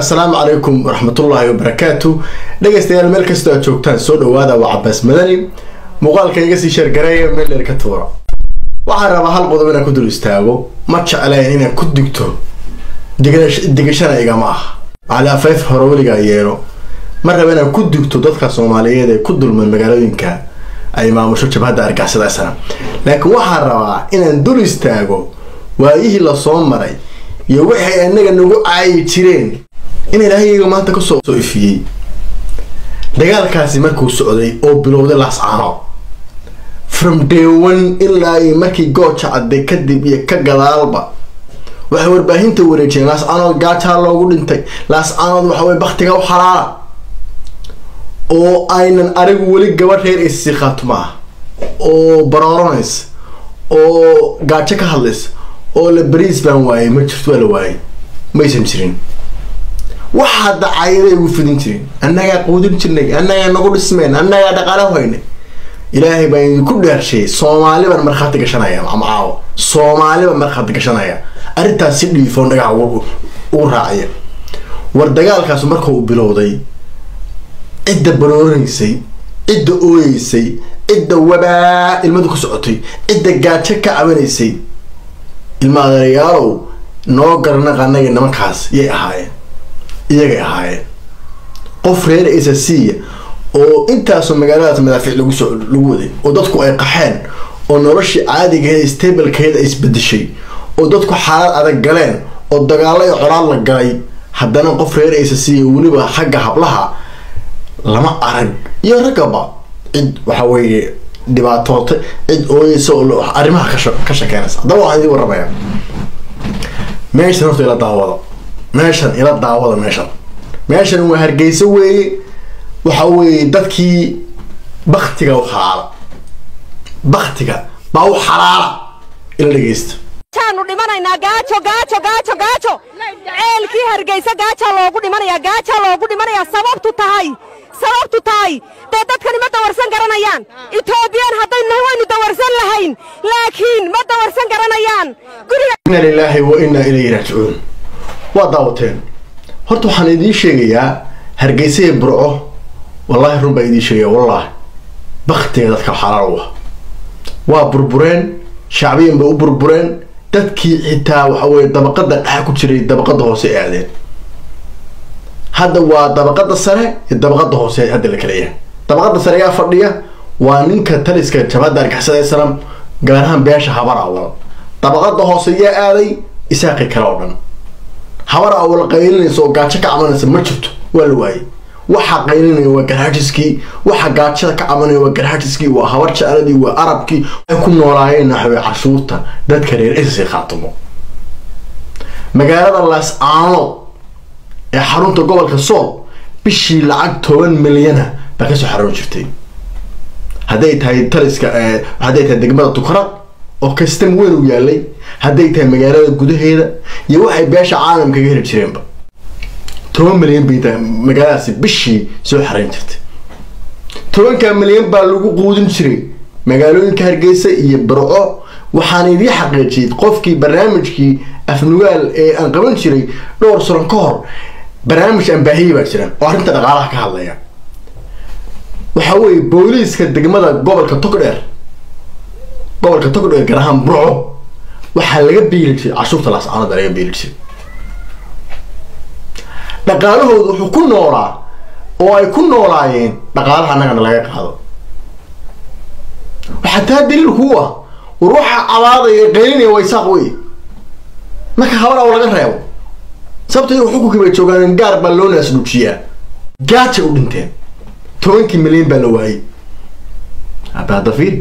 assalaamu calaykum waraxmatullaahi wabarakaatu. Dhegaystayaal meel kastoo aad joogtaan soo dhawaada waa cabaas madani. Muuqaalka iga sii sheergareeya ka tuura waxaan rabaa hal qodob inaan ku dul istaago. Ma jeclayn inaan ku digto digashana igama ah. Cali afeef hore weligaa yeelo ma raba inaan ku digto dadka soomaaliyeed ee ku dulman magaalooyinka ay maamusho jabhadda argixisadaasana laakiin waxaan rabaa inaan dul istaago waayihii la soo maray iyo waxay anaga nagu caayi jireen in ilaahayga maanta ka soo soo ifiyey dagaalkaasi markuu socday oo bilowday laascaano from day one ilaa iyo markii gooja cadday kadib iyo ka gadaalba waxay warbaahinta wareejiyeen laascaanood gaajaa loogu dhintay. Laascaanood waxa weye baktiga u xalaala. Oo aynan arigu weli gabadh reer issi khaatumaa oo barooranaysa oo gaajo ka hadlaysa oo la bariis baan waayay ma jirto waa la waayay maysan jirin waxaa dacaayaday ugu fidin jirin. Annagaa quudin jirnay annagaa nagu dhismeen annagaa dhaqaalo haynay ilaahay baan idinku dheershay soomaali baan markhaati gashanaya macaawo soomaali baan markhaati gashanaya arrintaas si dhiifoon dhagaxa ugu raacaya. War marka uu bilowday cidda barooranaysay cidda ooyeysay cidda wabaa ilmadu ku socotay cidda gaajo ka cabanaysay ilma noo garanaqa annaga nimankaas yay ahaayeen iyagay ahaayeen. Qof reer isasiya oo intaasoo magaaladaas madaafiic lagu soo lagu waday oo dadku ay qaxeen oo noloshii caadigaheed stablkeed ay isbedeshay oo dadku xaalad adag galeen oo dagaalo iyo colaad la galay haddana qof reer isasiya weliba xagga hablaha lama arag. Iyo raggaba cid waxa weeye dhibaatoota cid ooyeysa oo arrimaha ka shakeynaysa haddaba waxaan idin warramaya meeshan horta ila daawada meeshan ila daawada meeshan. Meeshan waa hargeysa weeye waxa weeye dadkii baktiga u xalaala. Baktiga baa u xalaala ila dhegeysta nu dhimanaynaa gaajo gaajo gaajo gaajo. Ceelkii hargeysa gaajaa loogu dhimanayaa gaajaa loogu dhimanayaa sababtu tahay sababtu tahay. Dee dadkani ma dawarsan garanayaan. Etoobiyaan haddaynu waynu dawarsan lahayn laakiin ma dawarsan garanayaan. Inna lilaahi wa inna ilayhi raajicuun waa daawateen. Horta waxaan idiin sheegayaa hargeysaya burco wallaahi run baa idiin sheegaya wallaahi. Baktiga dadka xalaal u waa burbureen shacbiyan bay u burbureen dadkii xitaa waxa weye dabaqada dhexa ku jiray dabaqada hoose aadeen. Hadda waa dabaqada sare iyo dabaqada hoose hadda la kala yahay dabaqada sare ayaa fadhiya waa ninka taliska jabhadda argixisada islam gaar ahaan beesha habar awal dabaqada hoose yaa aaday isaaqi kale oo dhan habar awal qaylinaysa oo gaajo ka cabanaysa ma jirto. Waa la waayey waxa qaylinaya waa garhaajiskii waxa gaajada ka cabanaya waa garhaajiskii waa habar jecladii waa arabkii waxay ku noolaayeen naxwe cashuurta dadka reer isasi khaatimo magaalada laascaanood ee xarunta gobolka sool bishii lacag toban milyana baa ka soo xaroon jirtay hadday tahay taliska hadday tahay degmada tukarad oo kastam weyn u yaalay hadday tahay magaalada gudaheeda iyo waxay beesha caalamka ga heli jireenba. Toban milyan bay tahay magaaladaasi bishii soo xarayn jirtay. Tobanka milyan baa lagu quudin jiray magaalooyinka hargeysa iyo barco waxaan idii xaqiijiyay qofkii barnaamijkii afnugaal ee aan qaban jiray dhowr sano ka hor barnaamij ambaahiye baa jiraan oo arrinta dhaqaalaha ka hadlaya. Waxa weeye booliiska degmada gobolka togdheer gobolka togdheer gaar ahaan burco waxaa laga biili jiray cashuurta laascaanood baa laga biili jiray. Dhaqaalahooda wuxuu ku noolaa oo ay ku noolaayeen dhaqaalaha annagana laga qaado. Waxaa taa daliil kuu ah war waxaa cabaadaya qaylinaya waa isaaq wey marka habar aw laga reebo sababta iyagu xukunkii bay joogaan gaar baa loo naas dhuujiyaa gaajay u dhinteen. Tobankii milyan baa la waayey. Abadafiir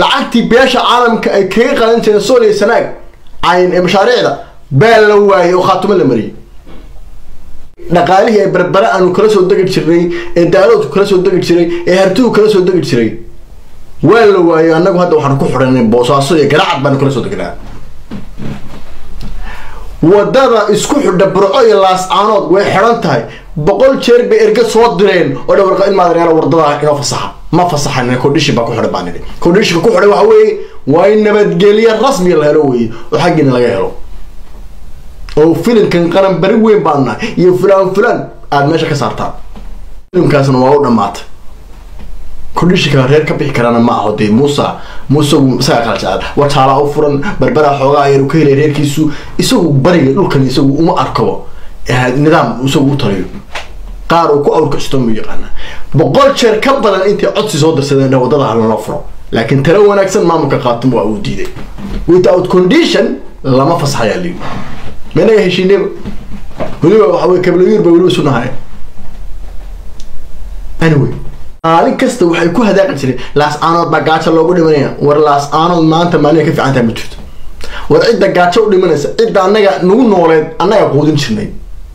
lacagtii beesha caalamka ay kaga qaadan jireen sooliya sanaag cayn ee mashaariicda baa la waayey oo khaatumo la mariyay. Dhaqaalihii ay berbere aanu kala soo degi jirnay ee daaloodku kala soo degi jiray ee hartuhu kala soo degi jiray. Waa la waayey annagu hadda waxaanu ku xidhanay boosaaso iyo garacad baanu kala soo degnaa waddada isku xidha burco iyo laascaanood way xidhan tahay boqol jeer bay erga soo direen. Oo dhawarqa in maadareyaal wardada inoo fasaxa. Ma fasaxan kondhishi baa ku xidhan baan nidhi. Kondhishika ku xidhay waxa weeye waa in nabadgelyo rasmiya la helo weeye. Oo xaggiina laga helo. Oo filimkan qaran bari weyn baan iyo fulaan fulaan aada meesha ka saartaan. Filimkaasna waa u dhammaatay kondishinka reer ka bixi karana ma aho dee. Muusa muuse isagaa kala jecel wataalaa u furan barbaraa xoogaa ayar ka helay reerkiisu. Isagu bariga dhulkan isagu uma arkabo nidaam isagu u taliyo qaar uu ku awrkacsto mu yaqaana boqol jeer ka badan intay codsi soo darsadeen waddada halala furo. Laakiin talo wanaagsan maamulka qaatum waa uu diiday. Without condition lama fasaxayaa lii minaga heshiineba weliba waxa wey kablawiir ba weliba isu anyway maalin kasta waxay ku hadaaqi jireen laas aanood baa gaajo loogu dhimanaya. War laas aanood maanta maalin ka fiicantaa ma jirto. War cidda gaajo u dhimanaysa cidda annaga nagu nooleed annaga quudin jirnay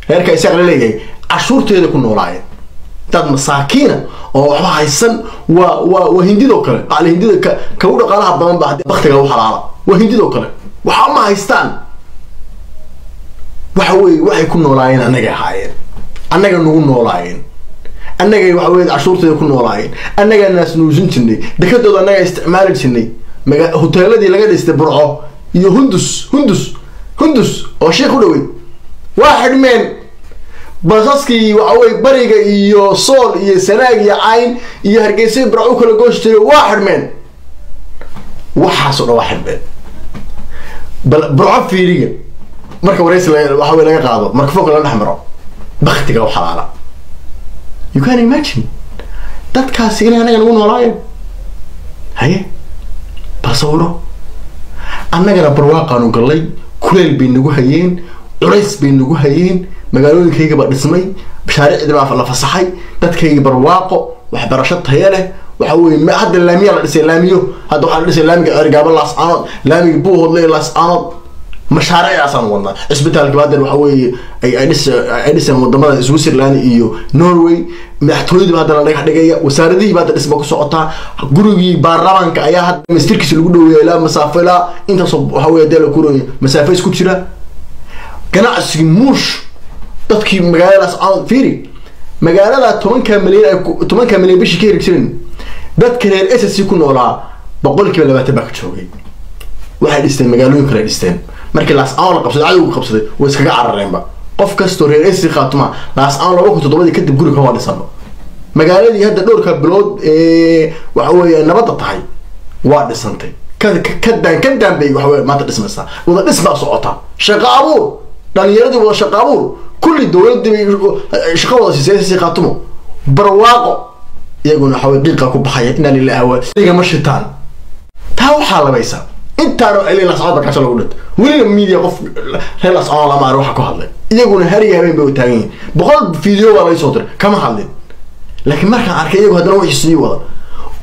reerka isaaq la leeyahay cashuurteeda ku noolaayeen dad masaakiina oo waxba haysan waa waa waa hindidoo kale. Ala hindida ka ka u dhaqaalaha badan baktiga u xalaala. Waa hindidoo kale. Waxa ma haystaan. Waxa weye waxay ku noolaayeen annagay ahaayeen. Annaga nagu noolaayeen. Annagay waxa weye cashuurteeda ku noolaayeen. Annagaa naas nuusin jirnay dekadooda annagaa isticmaali jirnay hoteeladii laga dhistay burco iyo hundus hundus hundus oo sheekh u dhaweyd waa xidhmeen basaskii waxa weye bariga iyo sool iyo sanaag iyo cayn iyo hargeysa burco u kala gooshi jiray waa xidhmeen waxaasoo dhan waa xidhmeen bal burco fiiriga marka wareysi waxa laga qaado marka foolka la dhex maro baktiga u xalaala. You can imagine dadkaasi inay annaga nagu noolaayeen haye bal sawiro annagana barwaaqaanu gallay kuleel bay nagu hayeen culays bay nagu hayeen magaalooyinkayga baa dhismay mashaariicdii baa la fasaxay dadkayga barwaaqo waxbarasho tayo leh. Waxa weye hadda laamiya la dhisay laamiyo. Hadda waxaa la dhisay laamiga ergaabo laascaanood laamiga buuhoodle laascaanood mashaariicdaasaan wadnaa cisbitaalka baadan waxa weeye ay ay dhis ay dhiseen waddamada switzerland iyo norway madaxtooyadiiba hadda la dhagax dhigaya wasaaradihiiba hadda dhisba ku socotaa gurigii baarlamaanka ayaa hadda mastirkiisa lagu dhaweeya ilaa masaafo ilaa intaasoo waxa weye dee la masaafo isku jira. Ganacsigii muush dadkii magaaladaas fiiri magaalada tobanka milyan ay tobanka milyan bishii ka jirin dadka reer s c ku noolaa boqolkiiba labaatan baa ka joogay. Waxay dhisteen magaalooyin kale dhisteen. Markii laas-aan la qabsaday cadowga qabsaday way iskaga carareenba. Qof kastoo reer s c khaatuma laas-aan laba kun toddobadii kadib guriga waa dhisanba. Magaaladii hadda dhowrka bilood ee waxa weeye nabadda tahay waa dhisantay. Ka ka daan ka daanbay waxa weye maanta dhismaysaa. Wada dhis baa socota. Shaqo abuur dhalinyaradii wada shaqo abuur kulli dowladii bay shaqo wada siisay s c khaatumo barwaaqo iyaguna waxa weye qiiqa ku baxaya inaa lilahi wa igama shitaan. Taa waxaa labaysa intaano eli lascod bakaasho lagu dhintay weliba media qof reer lascod lama ar waxa ku hadlay. Iyaguna hariya habeen bay taagan yihiin boqol video baa laga soo diray kama hadlin. Laakiin markaan arkay iyagu haddana wixii sii wada.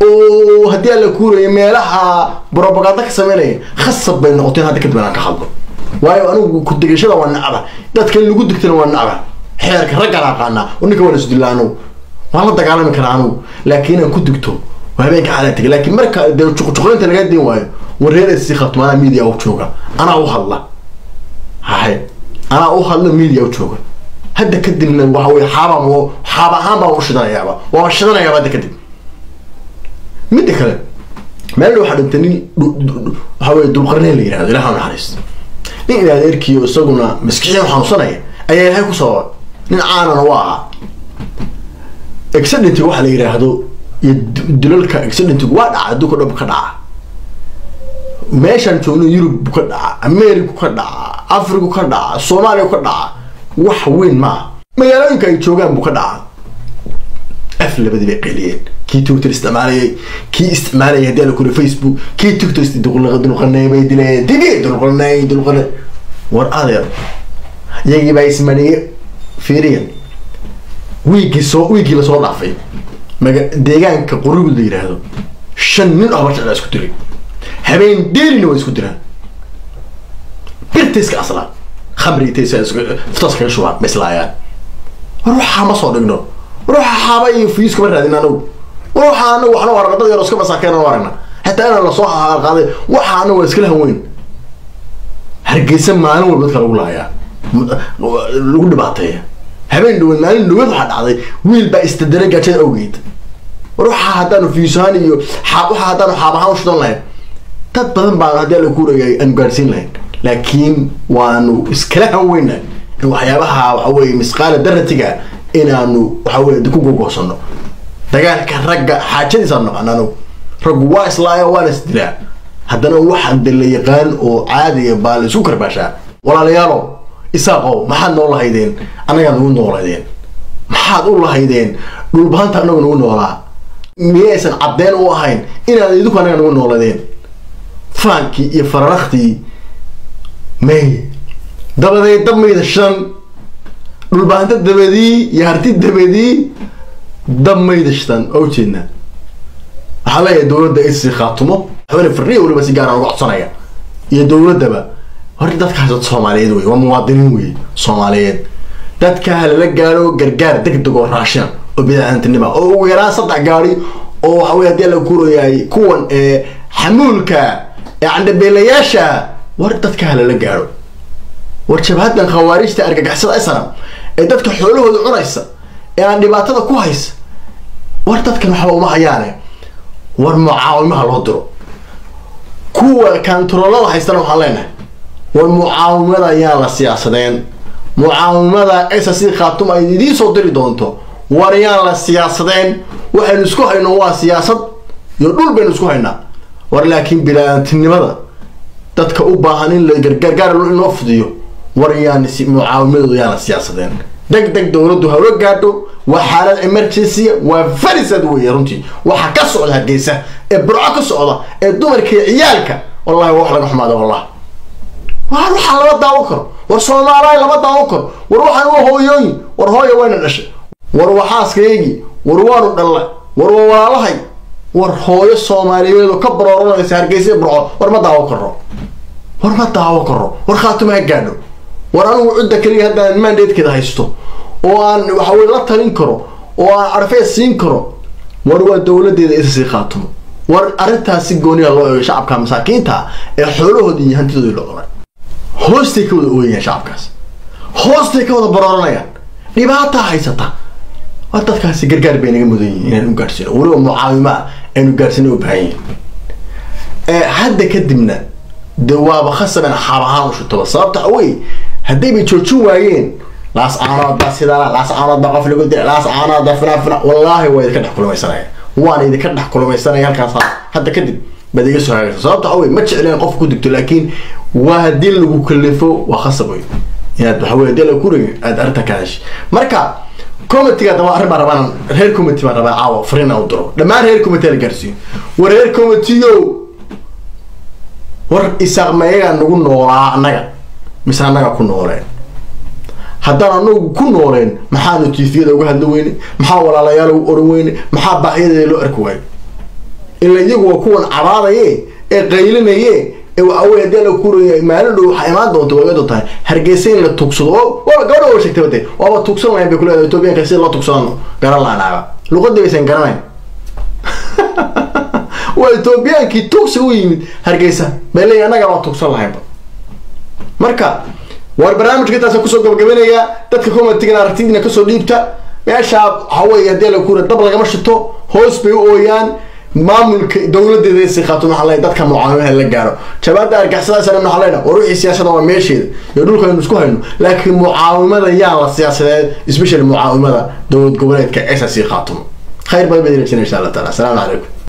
Oo haddii aan la kuurayo meelaha propaganda ka sameynaya khasab bay noqoteen hadda kadib inaan ka hadlo waayo anigu ku degashada waa nacba dadka in lagu degtana waa nacba xeerka raggaan aqaanaa oo ninka waan isdilla anugu waan la dagaalami karaa anugu laakiin inaan ku digto waa habeenka xalaa tegay laakiin marka dee juqjuqlinta laga din waayo wareer si khatmo anaa media u jooga. Anaa u hadla. Haye anaa u hadla media u jooga. Hadda kadibna waxa weye xaabaan xaab ahaan baan u shidanayaaba. Waan shidanayaaba hadda kadib midda kale meel waxaa dhintay nin waxa weye dulqarneen la yihahdo ilaha naxariist nin inaad erkiyo isaguna maskixiin xanuunsanaya ayaa ilahay ku sababay nin caanana waa ahaa accidentig waxa la yidhaahdo iyo dilalka accidentigu waa dhaca adduunka dhab ka dhaca. Meeshaan joogno yurub ka dhaca america ka dhaca africa ka dhaca soomaaliya ka dhaca wax weyn maaha. Magaalooyinka ay joogaan buu ka dhaca. Af labadii bay qeyliyeen kii twitter isticmaalayay kii isticmaalayay haddii la kuri facebook kii tiktok dulqanay bay dileen didi dulqanay dulqanay war adeer iyagii baa ismaniye fiiriya wiigii soo wiigii la soo dhaafay. Maga deegaanka qurugud la yidhaahdo shan nin oo barjeclaa isku dilay habeen deelina waa isku diraan. Birta iska aslaan khamri intaysa fitaas kaga shubaan ma islaayaan. War ma soo dhigno. War waxaa xaaba iyo fiis kama raadin anagu waxaa anagu waxna aragna dad yar iska masaakeena u aragna xataa inaan la soo qaaday waxaa anagu waa iskala haweyn. Hargeysa maalin walba dadka lagu laayaa lagu dhibaateeya habeen dhaweed maalin dhaweed waxaa dhacday wiil baa istadara gaajada awgeed. Waxaa haddaanu fiisahaan iyo waxaa haddaanu xaab ahaan lahayn. Dad badan baan haddii la kuuraya aanu gaadhsiin lahayn. Laakiin waanu iskala hanweyna in waxyaabaha waxa weye misqaala daratiga inaanu waxa weye ku gogoosano dagaalka ragga xaajadiisaan noqon anagu raggu waa islaaya waana isdilaa haddana waxa de la yaqaan oo caadiga baa la isku karbaashaa. Walaalayaalow isaaqow maxaad noo lahaydeen? Annagaa nagu noolaydeen maxaad u lahaydeen? Dhulbahanta anagu nagu noolaa. Miyaysan caddeyn u ahayn. Inaad idinku anaga nagu nooladeen. Faankii iyo fararaktii may dabadeed dabmayda shan. Dhulbahanta dabadii iyo harti dabadii dabmayda shan oo ujeednaa waxaa leeyahay dowladda isi khaatumo xawale fariya weliba si gaara uga codsanaya iyo dowladdaba hore dadkaas dad soomaaliyeed wey waa muwaadiniin wey soomaaliyeed dadka lala gaaro gargaar deg deg oo raashin oo bidaacantinima oo ugu yaraan saddex gaari oo waxa wey haddii la kuurayahay kuwan ee xamuulka ee candhabeelayaasha war dadka halala gaaro war jabhadan khawaarijta argagixisada islam ee dadka xoolahooda cunaysa ee aan dhibaatada ku haysa. War dadkan waxba uma hayaane. War mucaawimaha loo diro kuwa kantaroolada haystana waxaan leenahay. War mucaawimada ayaan la siyaasadeen. Mucaawimada ssc khaatum ay idiin soo diri doonto. War yaan la siyaasadeen. Waxaynu isku hayno waa siyaasad iyo dhul baynu isku haynaa. War laakiin bilaadantinimada dadka u baahan in la gargaargaar inoo fudiyo. War yaan mucaawimadooda yaan la siyaasadeen deg deg dowladdu hawlo gaadho. Waa xaalad emergency waa farisad weeye runtii. Waxa ka socda hargeysa ee burco ka socda ee dumarka iyo ciyaalka. Wallahi waa wax laga xumaada wallahi war waxaa lama daawan karo. War soomaaliya lama daawan karo. War waxaan waa hooyooyin. War hooya wayna dhashay. War waa xaaskaygii war waanu dhalla war waa walaalahay war hooyo soomaaliyeed oo ka barooranaysa hargeysa burco. War ma daawan karo war ma daawan karo war khaatuma ha gaadho. War anigu cidda kaliya haddaan mandatekeeda haysto oo aan waxawey la talin karo oo aan arfees siin karo war waa dowladeeda isasii khaatumo war arrintaas si gooniya loo eego shacabka masaakiinta ee xoolahooda iyo hantidoodii loo qoray hoostay ka wada ooyayaan shacabkaas. Hoostay ka wada barooranayaan dhibaataa haysata. War dadkaasi gargaar bay naga mudan yihiin inaan u gaadhsiino weliba mucaawima aynu gaadhsiino u baahan yihiin hadda kadibna de waaba khasaban xaab ahaan u shutaba sababta awey hadday bay joojin waayeen laas caanood baa sidana laas caanood baa qof lagu dila laas caanood baa fina wallaahi waa idinka dhex kulmaysanaya waan idinka dhex kulmaysanaya halkaas hadda kadib baad iga soo hagaagsa sababta awey ma jecleen qof ku digto laakiin waa haddii lagu kalifo waa khasab wey inaad waxa wey haddii la kurigi aad arrinta ka heshay. Marka committeega daba arrin baa rabaan reer committee baan rabaa caawa fariin aan u diro dhammaan reer committee la gaarsiiyo. War reer committeeyo war isaaq mayagaa nagu noolaa annaga? Mise annaga ku nooleen haddaan anagu ku nooleen maxaanu tifiyada uga hadla weyne? Maxaa walaalayaal ugu oran weyne? Maxaa baahiyadeeda loo arki waayo ila iyagu waa kuwan cabaadaye ee qaylinaye ee waxawey haddii hargeysa in la tugsado. Waaba waaba tugsan lahayn bay ku leedahay etoobiyaanka sida loo tugsadano garan laanaaba baysan garanayn. Waa etoobiyaankii tugsi u yimid hargeysa. Bay leeyihiin annaga waa tugsan lahaynba marka waar barnaamijka intaasa ku soo gabagabanaya dadka commentigana aragtidiina ka soo dhiibta. Meesha waxawey haddii la kura dab lagama shito hoos bay u ooyaan. Maamulka dowladeeda si waxaa leeyahay dadka mucaawinaha la gaaro. Jabaada argixisadaasana waxaa leeyahay war wixii siyaasada waa meesheeda. Iyo dhulka aynu isku hayno laakiin mucaawimada yaa la siyaasadeed especially mucaawimada dowlad goboleedka ssc khaatumo khayr badan baad rajina insha allah taala. Asalaamu calaykum